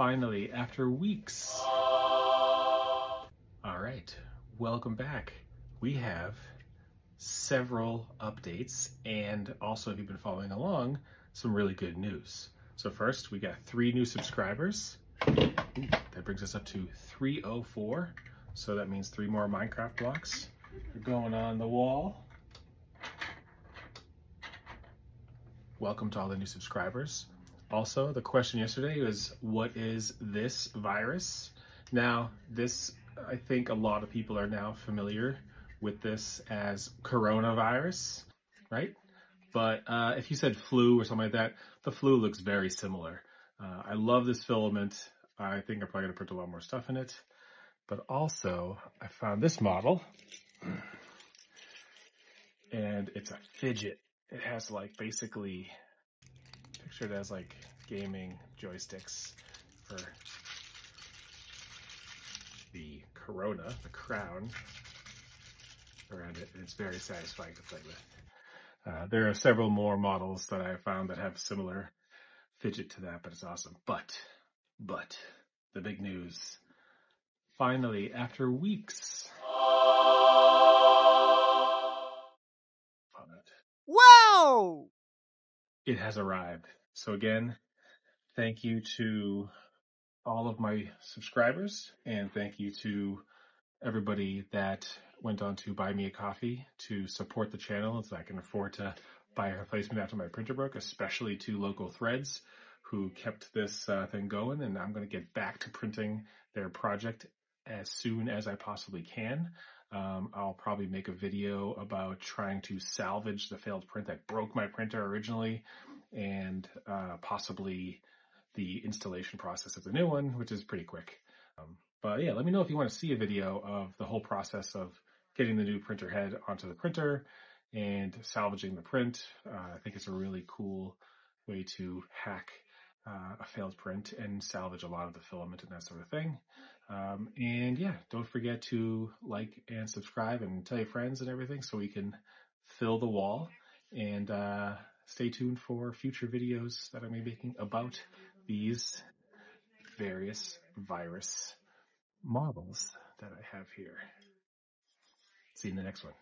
Finally, after weeks. All right, welcome back. We have several updates and also if you've been following along, some really good news. So first, we got three new subscribers. That brings us up to 304. So that means three more Minecraft blocks are going on the wall. Welcome to all the new subscribers. Also, the question yesterday was, what is this virus? Now, this, I think a lot of people are now familiar with this as coronavirus, right? But uh, if you said flu or something like that, the flu looks very similar. Uh, I love this filament. I think I'm probably gonna put a lot more stuff in it. But also, I found this model, and it's a fidget. It has like basically pictured as like gaming joysticks for the Corona, the crown around it, and it's very satisfying to play with. Uh, there are several more models that I found that have similar fidget to that, but it's awesome. But, but, the big news. Finally, after weeks. Wow! It has arrived. So again, thank you to all of my subscribers and thank you to everybody that went on to buy me a coffee to support the channel so I can afford to buy a replacement after my printer broke, especially to local threads who kept this uh, thing going. And I'm going to get back to printing their project as soon as I possibly can. Um, I'll probably make a video about trying to salvage the failed print that broke my printer originally and uh, possibly the installation process of the new one, which is pretty quick. Um, but yeah, let me know if you want to see a video of the whole process of getting the new printer head onto the printer and salvaging the print. Uh, I think it's a really cool way to hack uh, a failed print and salvage a lot of the filament and that sort of thing. Um, and yeah, don't forget to like and subscribe and tell your friends and everything so we can fill the wall. And uh, stay tuned for future videos that I'm making about these various virus models that I have here. See you in the next one.